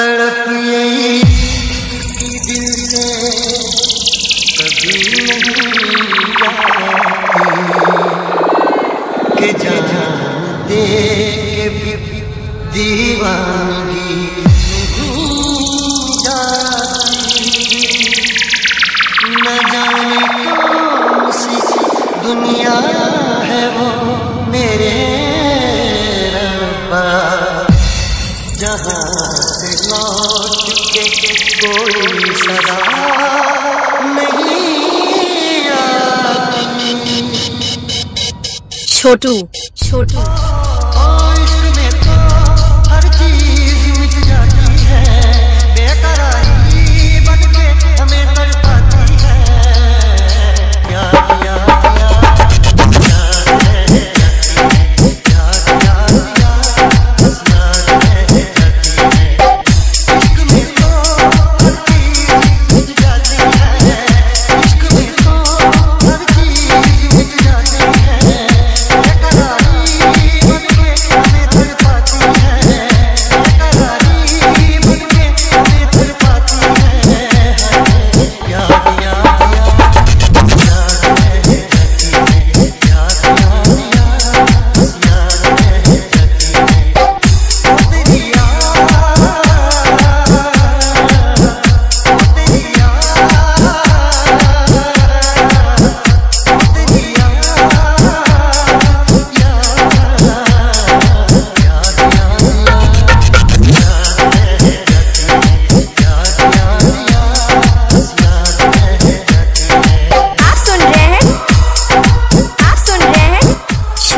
तड़प यही दिल से कभी नहीं के जानते के भी दीवानगी न जाने सी दुनिया है वो मेरे जहाँ कोई सदा नहीं छोटू छोटू।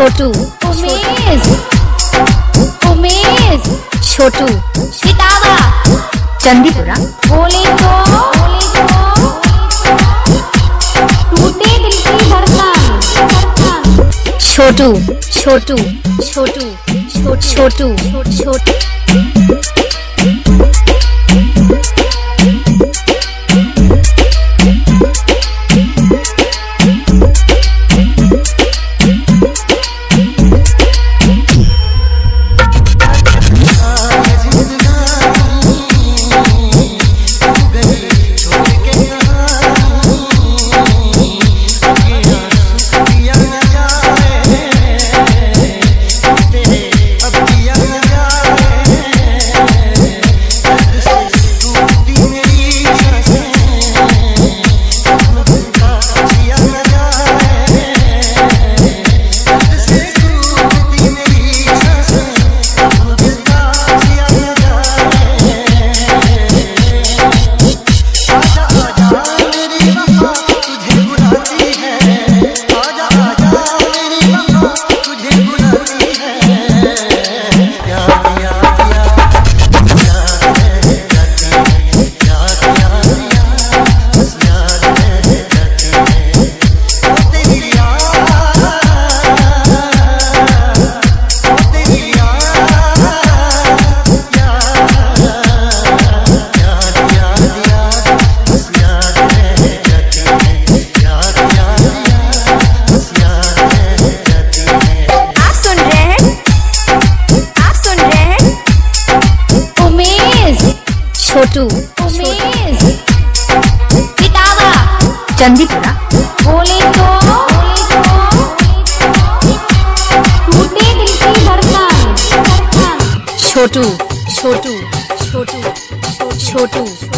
छोटू। उमेश। उमेश। छोटू। सितारा चंदीपुरा। बोले तो बोले तो। टूटे दिल की धड़कन। छोटू। छोटू। छोटू। छोटू। छोटू। छोटू। छोटू चंदीपुरा। बोले तो छोटू छोटू छोटू छोटू।